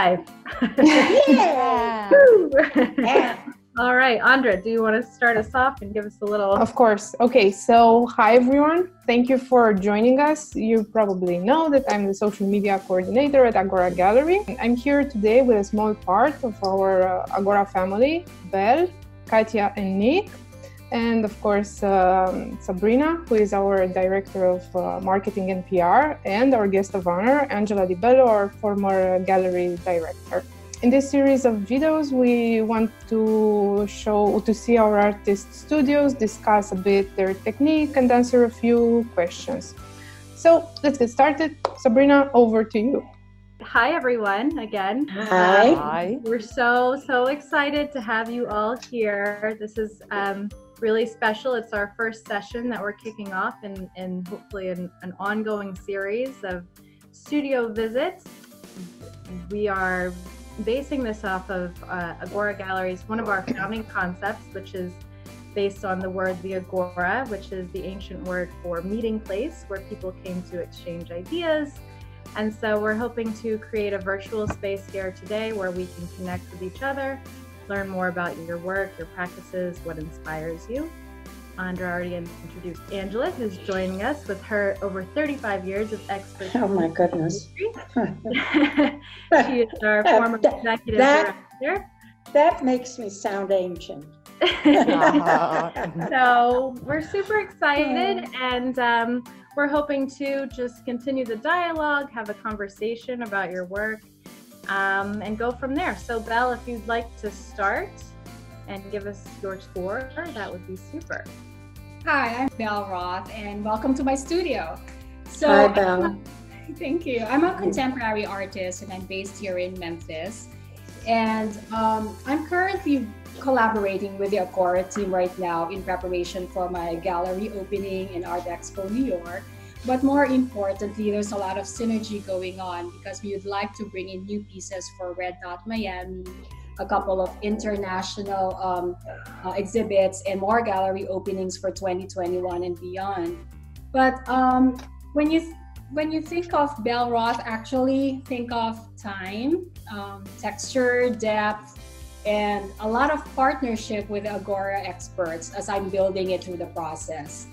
We're. Yeah. Yeah. All right, Andra, do you want to start us off and give us a little? Of course. Okay, so hi everyone. Thank you for joining us. You probably know that I'm the social media coordinator at Agora Gallery. I'm here today with a small part of our uh, Agora family Belle, Katja, and Nick. And of course, um, Sabrina, who is our director of uh, marketing and PR, and our guest of honor, Angela Di Bello, our former gallery director. In this series of videos, we want to show to see our artist studios, discuss a bit their technique, and answer a few questions. So let's get started. Sabrina, over to you. Hi, everyone, again. Hi. Hi. We're so, so excited to have you all here. This is um, really special. It's our first session that we're kicking off and, hopefully an, an ongoing series of studio visits. We are basing this off of uh, Agora Galleries, one of our founding concepts, which is based on the word the Agora, which is the ancient word for meeting place where people came to exchange ideas. And so we're hoping to create a virtual space here today where we can connect with each other, learn more about your work, your practices, what inspires you. Andra already introduced Angela, who's joining us with her over 35 years of expertise. Oh my goodness. she is our That- former that- executive that- director. That makes me sound ancient. so we're super excited and um, we're hoping to just continue the dialogue, have a conversation about your work, um, and go from there. So, Belle, if you'd like to start and give us your tour, that would be super. Hi, I'm Belle Roth, and welcome to my studio. So, Hi, Belle. thank you. I'm a contemporary artist, and I'm based here in Memphis. And um, I'm currently collaborating with the Agora team right now in preparation for my gallery opening in Art Expo New York. But more importantly, there's a lot of synergy going on because we would like to bring in new pieces for Red Dot Miami, a couple of international um, uh, exhibits and more gallery openings for 2021 and beyond. But um, when you when you think of Belle Roth, actually think of time, um, texture, depth, and a lot of partnership with Agora experts as I'm building it through the process.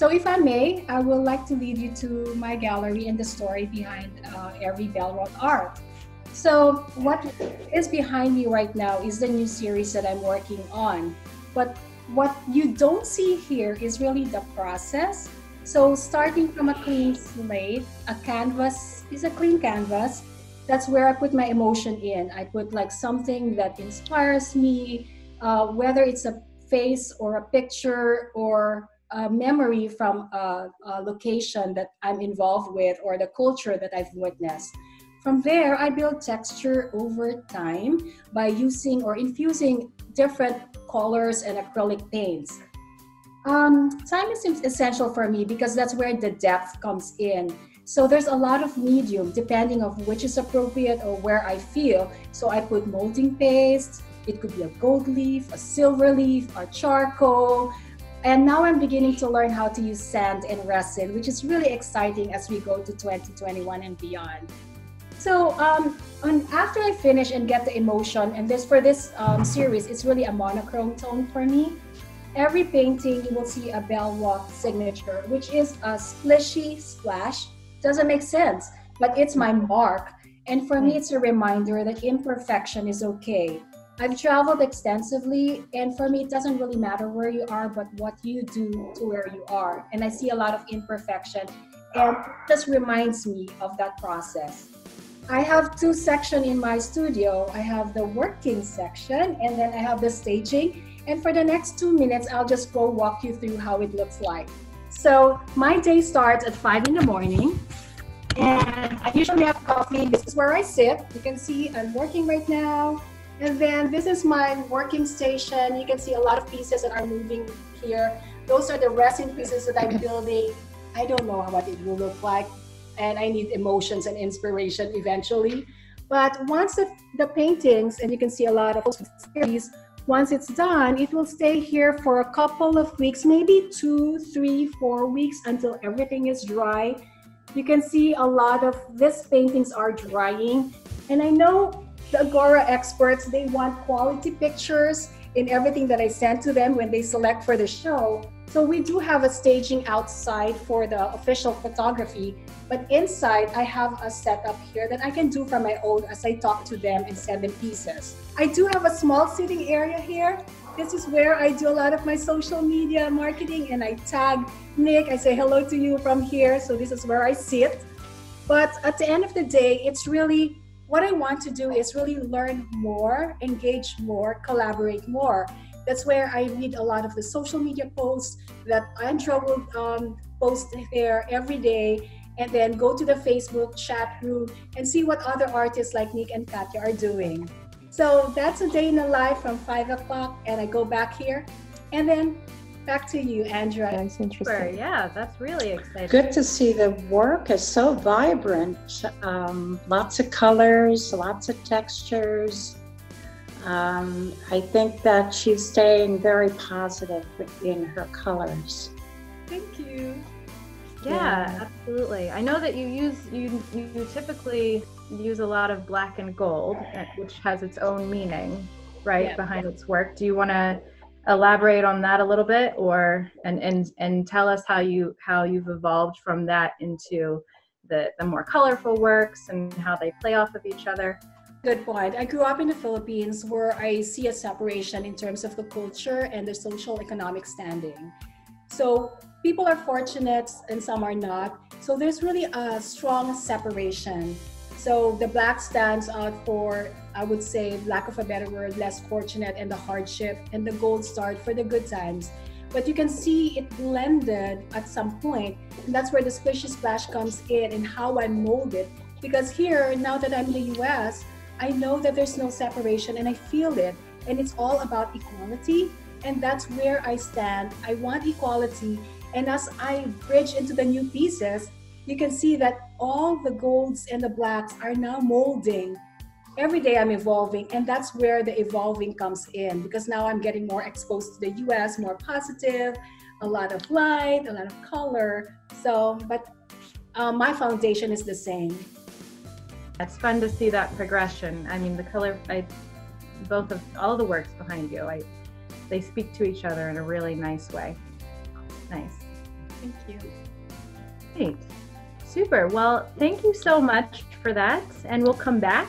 So, if I may, I would like to lead you to my gallery and the story behind uh, every Roth art. So, what is behind me right now is the new series that I'm working on. But what you don't see here is really the process. So, starting from a clean slate, a canvas is a clean canvas. That's where I put my emotion in. I put like something that inspires me, uh, whether it's a face or a picture or a memory from a, a location that I'm involved with or the culture that I've witnessed. From there, I build texture over time by using or infusing different colors and acrylic paints. Um, time is essential for me because that's where the depth comes in. So there's a lot of medium depending of which is appropriate or where I feel. So I put molding paste. It could be a gold leaf, a silver leaf, or charcoal. And now I'm beginning to learn how to use sand and resin, which is really exciting as we go to 2021 and beyond. So um, on, after I finish and get the emotion, and this for this um, series, it's really a monochrome tone for me. Every painting you will see a Belle Roth signature, which is a splishy splash. Doesn't make sense, but it's my mark. And for me, it's a reminder that imperfection is okay. I've traveled extensively, and for me, it doesn't really matter where you are, but what you do to where you are. And I see a lot of imperfection, and this reminds me of that process. I have two sections in my studio. I have the working section, and then I have the staging. And for the next two minutes, I'll just go walk you through how it looks like. So my day starts at five in the morning, and I usually have coffee. This is where I sit. You can see I'm working right now. And then this is my working station. You can see a lot of pieces that are moving here. Those are the resin pieces that I'm building. I don't know what it will look like, and I need emotions and inspiration eventually. But once the, the paintings, and you can see a lot of series, once it's done, it will stay here for a couple of weeks, maybe two, three, four weeks until everything is dry. You can see a lot of these paintings are drying And I know the Agora experts, they want quality pictures in everything that I send to them when they select for the show. So we do have a staging outside for the official photography, but inside I have a setup here that I can do from my own as I talk to them and send them pieces. I do have a small sitting area here. This is where I do a lot of my social media marketing and I tag Nick. I say hello to you from here. So this is where I sit. But at the end of the day, it's really what I want to do is really learn more, engage more, collaborate more. That's where I read a lot of the social media posts that Andra will um, post there every day, and then go to the Facebook chat room and see what other artists like Nick and Katja are doing. So that's a day in the life from five o'clock, and I go back here, and then back to you, Andrea. That's interesting. Yeah, that's really exciting. Good to see the work is so vibrant. Um, lots of colors, lots of textures. Um, I think that she's staying very positive in her colors. Thank you. Yeah, Yeah. absolutely. I know that you use you you typically use a lot of black and gold, which has its own meaning, right, Yeah. behind its work. Do you want to elaborate on that a little bit, or and and and tell us how you how you've evolved from that into the the more colorful works and how they play off of each other? Good point. I grew up in the Philippines where I see a separation in terms of the culture and the social economic standing. So people are fortunate and some are not. So there's really a strong separation. So the black stands out for, I would say, lack of a better word, less fortunate and the hardship, and the gold star for the good times. But you can see it blended at some point, and that's where the squishy splash comes in and how I mold it. Because here, now that I'm in the US, I know that there's no separation and I feel it. And it's all about equality. And that's where I stand. I want equality. And as I bridge into the new pieces, you can see that all the golds and the blacks are now molding. Every day I'm evolving, and that's where the evolving comes in because now I'm getting more exposed to the US, more positive, a lot of light, a lot of color. So, but uh, my foundation is the same. It's fun to see that progression. I mean, the color, I both of all the works behind you, I they speak to each other in a really nice way. Nice. Thank you. Great. Super. Well, thank you so much for that. And we'll come back.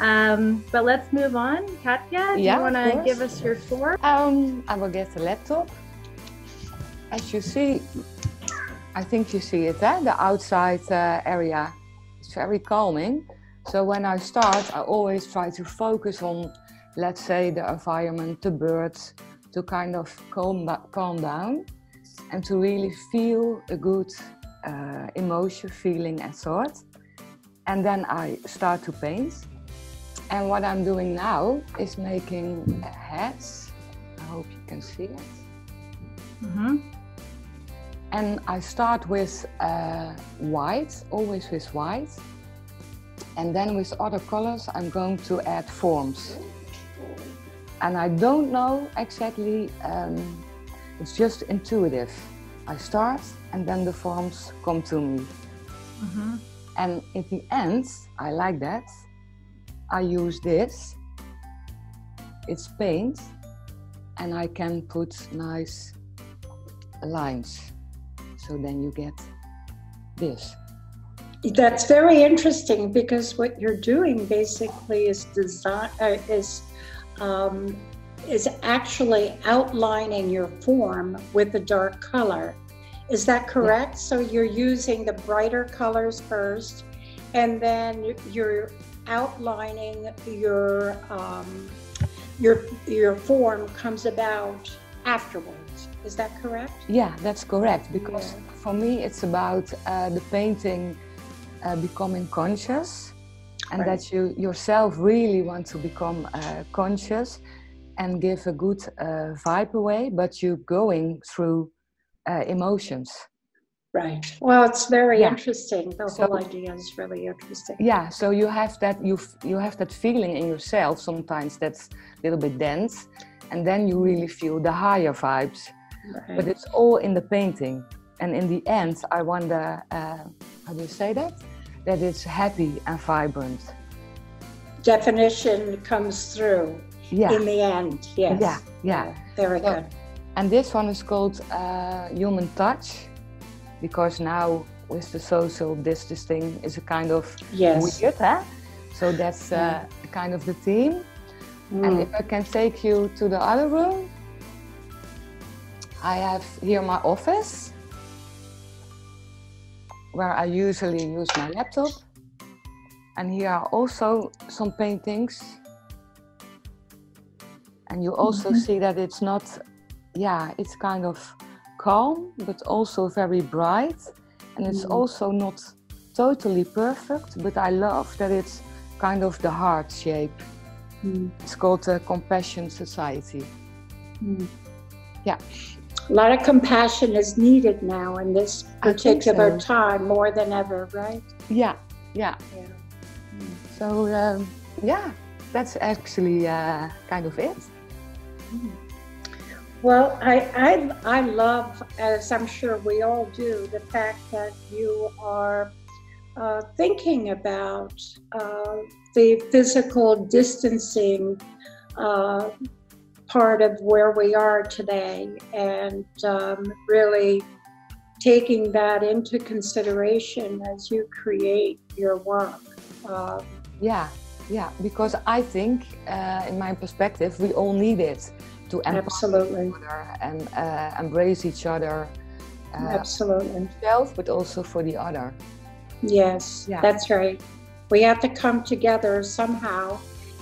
Um, but let's move on. Katja, do Yeah, you want to give us your tour? Um, I will get the laptop. As you see, I think you see it there, the outside uh, area. It's very calming. So when I start, I always try to focus on, let's say, the environment, the birds, to kind of calm, calm down and to really feel a good uh, emotion, feeling, and thought. And then I start to paint. And what I'm doing now is making heads. I hope you can see it. Mm-hmm. And I start with uh, white, always with white. And then with other colors, I'm going to add forms. And I don't know exactly, um, it's just intuitive. I start and then the forms come to me. Mm-hmm. And at the end, I like that. I use this. It's paint, and I can put nice lines. So then you get this. That's very interesting because what you're doing basically is design uh, is um, is actually outlining your form with a dark color. Is that correct? So you're using the brighter colors first, and then you're outlining your um, your your form comes about afterwards. Is that correct? Yeah, that's correct. Because Yeah. for me, it's about uh, the painting uh, becoming conscious, and Right. that you yourself really want to become uh, conscious and give a good uh, vibe away, but you're going through uh, emotions. Right. Well, it's very Yeah. interesting. The So- whole idea is really interesting. Yeah, so you have that you you have that feeling in yourself sometimes that's a little bit dense, and then you really feel the higher vibes. Right. But it's all in the painting, and in the end, I wonder uh, how do you say that? That it's happy and vibrant. definition comes through Yeah. in the end. Yes. Yeah, yeah. Very So- good. And this one is called uh, Human Touch because now with the social distancing is a kind of Yes. weird, huh? So that's uh, kind of the theme. And Mm. if I can take you to the other room, I have here my office where I usually use my laptop. And here are also some paintings. And you also see that it's not, yeah, it's kind of calm, but also very bright. And it's Mhm. also not totally perfect, but I love that it's kind of the heart shape. Mm. It's called the Compassion Society. Mm. Yeah. A lot of compassion is needed now in this particular so. time more than ever, right? Yeah, yeah. Yeah. So um, yeah, that's actually uh, kind of it. Well, I, I, I love, as I'm sure we all do, the fact that you are uh, thinking about uh, the physical distancing uh, part of where we are today and um, really taking that into consideration as you create your work. Uh, Yeah, yeah. Because I think, uh, in my perspective, we all need it to absolutely, each other and uh, embrace each other, uh, absolutely. self, but also for the other. Yes, Yeah. that's right. We have to come together somehow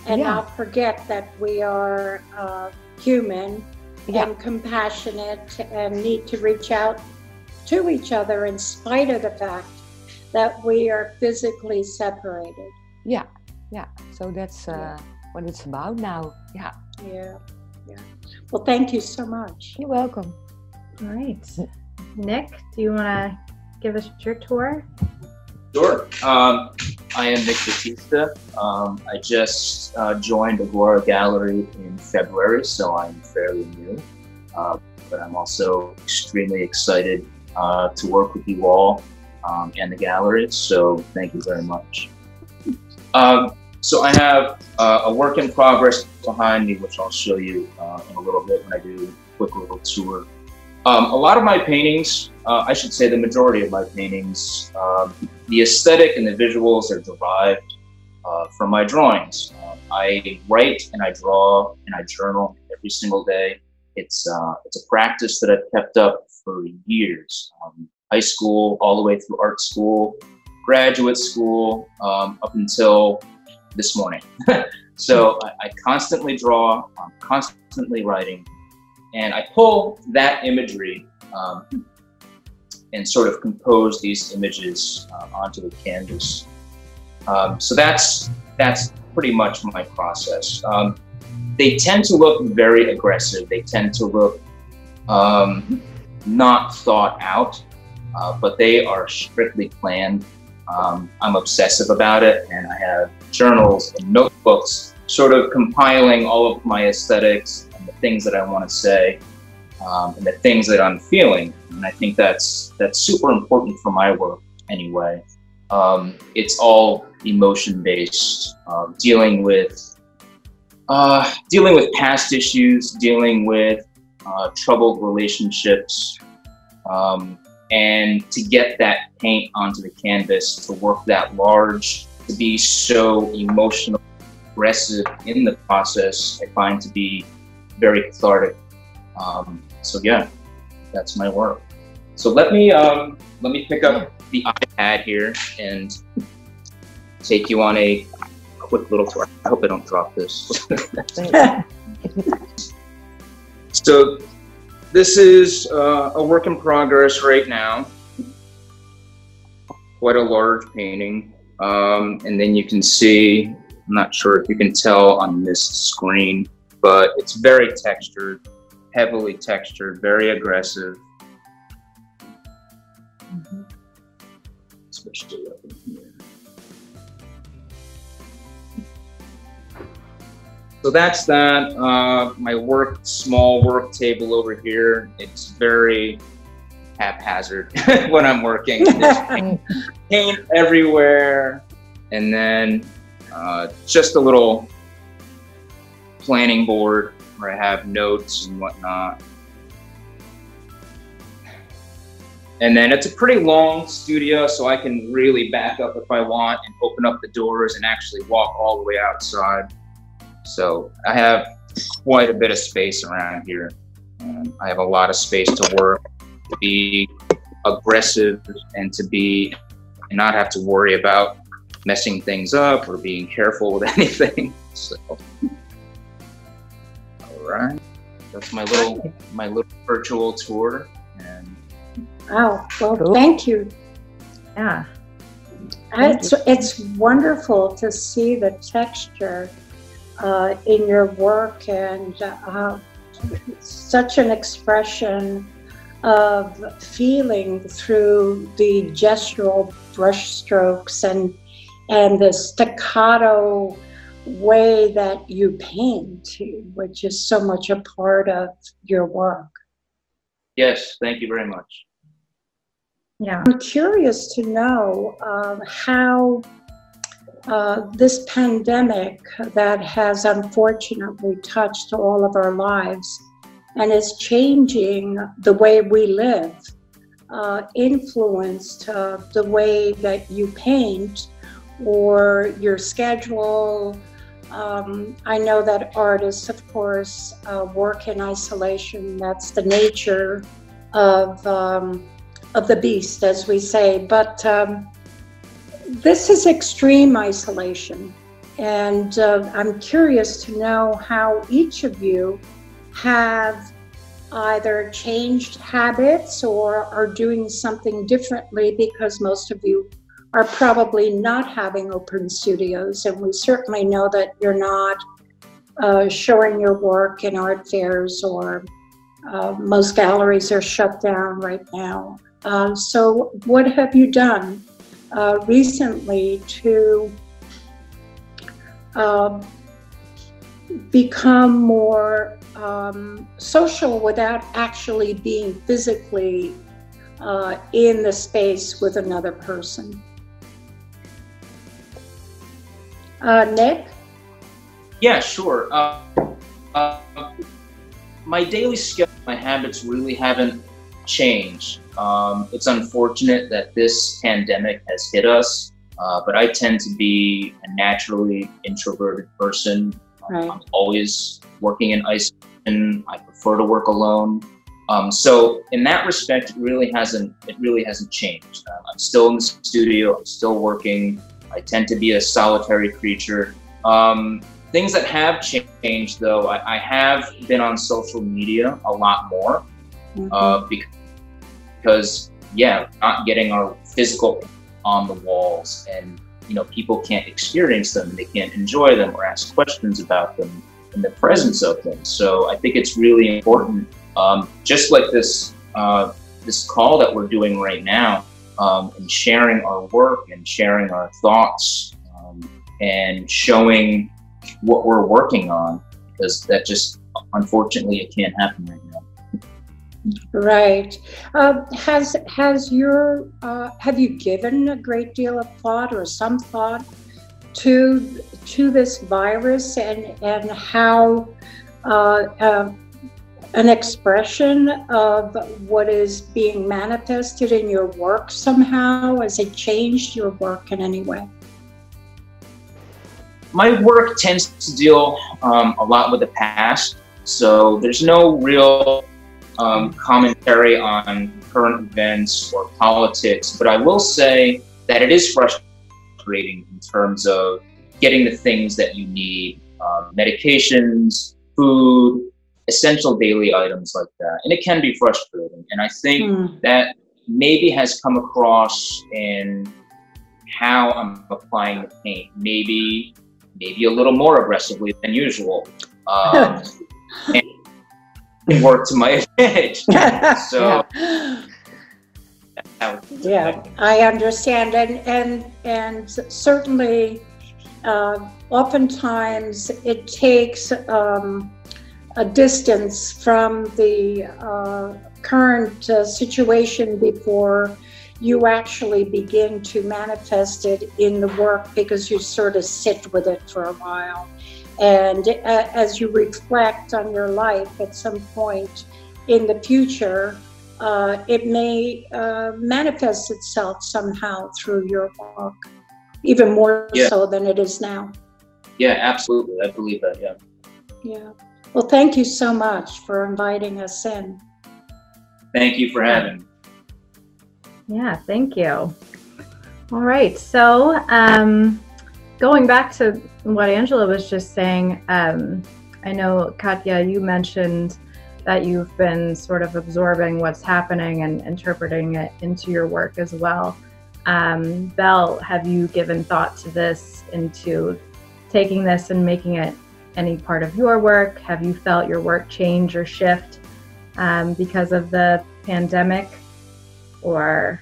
and Yeah. not forget that we are uh, human Yeah. and compassionate and need to reach out to each other in spite of the fact that we are physically separated. Yeah, yeah. So that's uh, what it's about now. Yeah, Yeah, yeah. Well, thank you so much. you're welcome. All right. Nick, do you want to give us your tour? Sure. Um, I am Nick Bautista. Um, I just uh, joined Agora Gallery in February, so I'm fairly new. Uh, but I'm also extremely excited uh, to work with you all um, and the gallery, so thank you very much. So I have uh, a work in progress behind me, which I'll show you uh, in a little bit when I do a quick little tour. Um, a lot of my paintings, uh, I should say the majority of my paintings, um, the aesthetic and the visuals are derived uh, from my drawings. Um, I write and I draw and I journal every single day. It's uh, it's a practice that I've kept up for years. Um, high school, all the way through art school, graduate school, um, up until this morning. so I, I constantly draw. I'm constantly writing, and I pull that imagery um, and sort of compose these images uh, onto the canvas. Um, so that's that's pretty much my process. Um, they tend to look very aggressive. They tend to look um, not thought out, uh, but they are strictly planned. Um, I'm obsessive about it, and I have journals and notebooks, sort of compiling all of my aesthetics and the things that I want to say um, and the things that I'm feeling. And I think that's that's super important for my work anyway. Um, it's all emotion based, um, dealing with uh, dealing with past issues, dealing with uh, troubled relationships, um, and to get that paint onto the canvas, to work that large, to be so emotional, aggressive in the process, I find to be very cathartic. Um, so yeah, that's my work. So let me um, let me pick up the iPad here and take you on a quick little tour. I hope I don't drop this. so this is uh, a work in progress right now. Quite a large painting. Um, and then you can see, I'm not sure if you can tell on this screen, but it's very textured, heavily textured, very aggressive. Especially up in here. So that's that. Uh, my work, small work table over here. It's very haphazard when I'm working. There's paint, everywhere, and then uh, just a little planning board where I have notes and whatnot. And then it's a pretty long studio, so I can really back up if I want and open up the doors and actually walk all the way outside. So I have quite a bit of space around here. Um, I have a lot of space to work, to be aggressive, and to be and not have to worry about messing things up or being careful with anything. So, all right, that's my little my little virtual tour. And Wow. Well, Cool. thank you. Yeah. It's, it's wonderful to see the texture uh, in your work and uh, such an expression of feeling through the gestural brush strokes and and the staccato way that you paint, which is so much a part of your work. yes, thank you very much. Yeah. I'm curious to know um, how uh, this pandemic that has unfortunately touched all of our lives and is changing the way we live uh, influenced uh, the way that you paint or your schedule. Um, I know that artists, of course, work in isolation. That's the nature of um, of the beast, as we say. But um, this is extreme isolation, and uh, I'm curious to know how each of you have either changed habits or are doing something differently because most of you are probably not having open studios, and we certainly know that you're not uh, showing your work in art fairs or uh, most galleries are shut down right now. Uh, so, what have you done uh, recently to uh, become more um, social without actually being physically uh, in the space with another person? Uh, Nick? Yeah, sure. Uh, my daily schedule, my habits really haven't changed. Um, it's unfortunate that this pandemic has hit us, uh, but I tend to be a naturally introverted person. Right. I'm always working in isolation. I prefer to work alone. Um, so in that respect, it really hasn't it really hasn't changed. Uh, I'm still in the studio. I'm still working. I tend to be a solitary creature. Um, things that have changed, though, I, I have been on social media a lot more Mhm. uh, bec- because yeah, not getting our physical on the walls, and you know, people can't experience them, and they can't enjoy them or ask questions about them in the presence of them. So I think it's really important, um, just like this uh, this call that we're doing right now, um, and sharing our work and sharing our thoughts um, and showing what we're working on, because that just unfortunately it can't happen right now. Right. Uh, has has your uh, have you given a great deal of thought or some thought to to this virus and and how uh, uh, an expression of what is being manifested in your work somehow has it changed your work in any way? my work tends to deal um, a lot with the past, so there's no real um, commentary on current events or politics. But I will say that it is frustrating in terms of getting the things that you need um, medications, food, essential daily items like that. And it can be frustrating. And I think Hmm. that maybe has come across in how I'm applying the paint. Maybe, maybe a little more aggressively than usual. Um, and it worked to my advantage. So was- Yeah, I understand, and and and certainly, uh, oftentimes it takes um, a distance from the uh, current uh, situation before you actually begin to manifest it in the work because you sort of sit with it for a while. And uh, as you reflect on your life at some point in the future, uh, it may uh, manifest itself somehow through your work, even more yeah. so than it is now. Yeah, absolutely. I believe that. Yeah. Yeah. Well, thank you so much for inviting us in. Thank you for having me. Yeah, thank you. All right. So, um, going back to what Angela was just saying, um, I know, Katja, you mentioned that you've been sort of absorbing what's happening and interpreting it into your work as well. Um, Belle, have you given thought to this, into taking this and making it any part of your work? Have you felt your work change or shift um, because of the pandemic? Or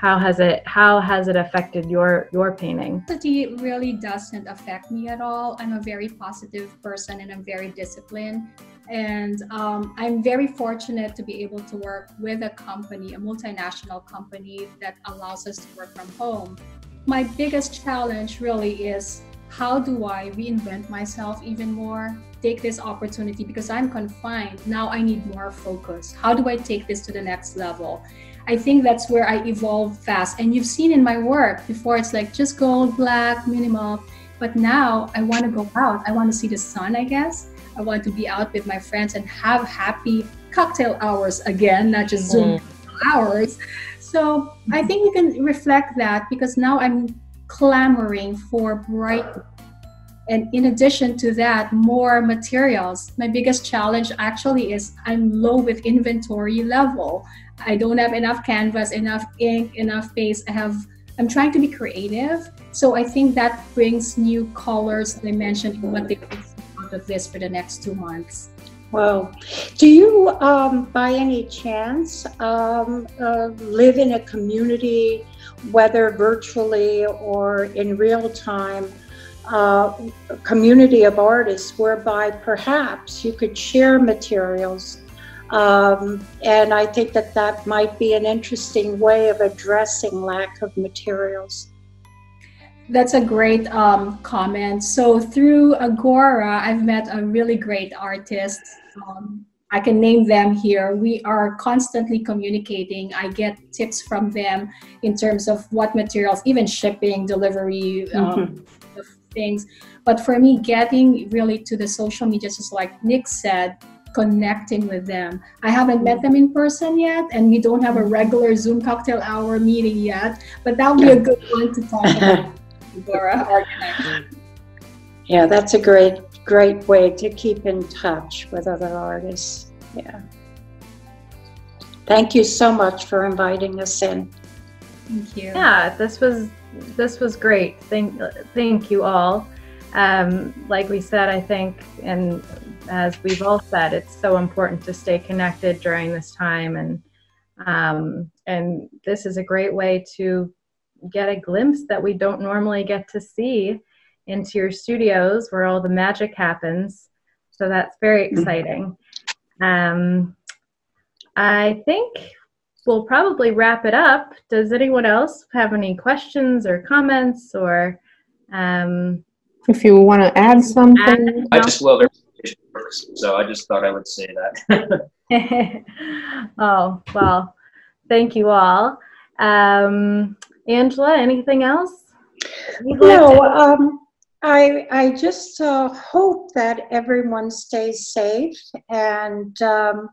how has it how has it affected your your painting? It really doesn't affect me at all. I'm a very positive person and i'm very disciplined. And um, i'm very fortunate to be able to work with a company a multinational company that allows us to work from home. My biggest challenge really is how do i reinvent myself even more take this opportunity because i'm confined. Now i need more focus. How do i take this to the next level I think that's where I evolve fast. And you've seen in my work before, it's like just gold, black, minimal. But now I want to go out. I want to see the sun, I guess. I want to be out with my friends and have happy cocktail hours again, not just Zoom mm. hours. So I think you can reflect that because now I'm clamoring for bright and in addition to that more materials my biggest challenge actually is i'm low with inventory level I don't have enough canvas, enough ink, enough paste. I have I'm trying to be creative. So I think that brings new colors, I mentioned, what they out of this for the next two months. Well, do you, um, by any chance, um, uh, live in a community, whether virtually or in real time, uh, community of artists, whereby perhaps you could share materials um, and I think that that might be an interesting way of addressing lack of materials. That's a great um, comment. So through Agora, I've met a really great artist. Um, I can name them here. We are constantly communicating. I get tips from them in terms of what materials, even shipping, delivery, um, mm-hmm. things. But for me, getting really to the social media, just like Nick said, connecting with them. I haven't met them in person yet, and we don't have a regular Zoom cocktail hour meeting yet, but that would be a good one to talk about. Laura, yeah, that's a great, great way to keep in touch with other artists. Yeah. Thank you so much for inviting us in. Thank you. Yeah, this was this was great. Thank thank you all. Um, like we said, I think, and as we've all said, it's so important to stay connected during this time, and um, and this is a great way to get a glimpse that we don't normally get to see into your studios where all the magic happens. So that's very mm-hmm. exciting. Um, I think we'll probably wrap it up. Does anyone else have any questions or comments or? Um, if you want to add something, I just love it works. So I just thought I would say that. oh, well, thank you all. Um, Angela, anything else? No, um, I, I just uh, hope that everyone stays safe and um,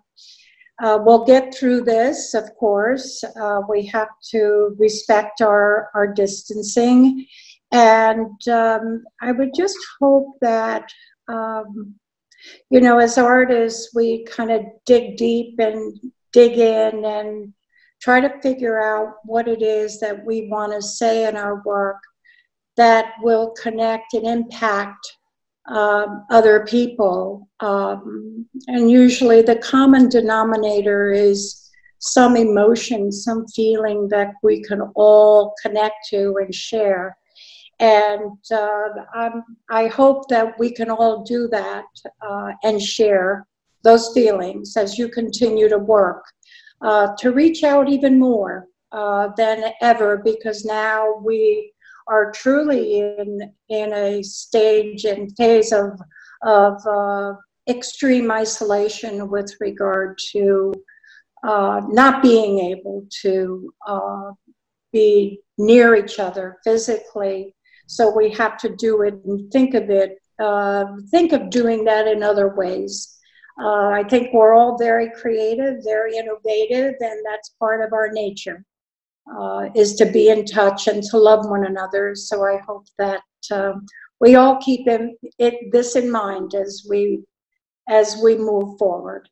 uh, we'll get through this, of course. Uh, we have to respect our, our distancing. And um, I would just hope that um, you know, as artists, we kind of dig deep and dig in and try to figure out what it is that we want to say in our work that will connect and impact um, other people. Um, and usually the common denominator is some emotion, some feeling that we can all connect to and share. And uh, i hope that we can all do that uh, and share those feelings as you continue to work uh, to reach out even more uh, than ever because now we are truly in in a stage and phase of of uh, extreme isolation with regard to uh, not being able to be near each other physically. So we have to do it and think of it, uh, think of doing that in other ways. Uh, I think we're all very creative, very innovative, and that's part of our nature. Uh, is to be in touch and to love one another. So I hope that um, we all keep in, it, this in mind as we as we move forward.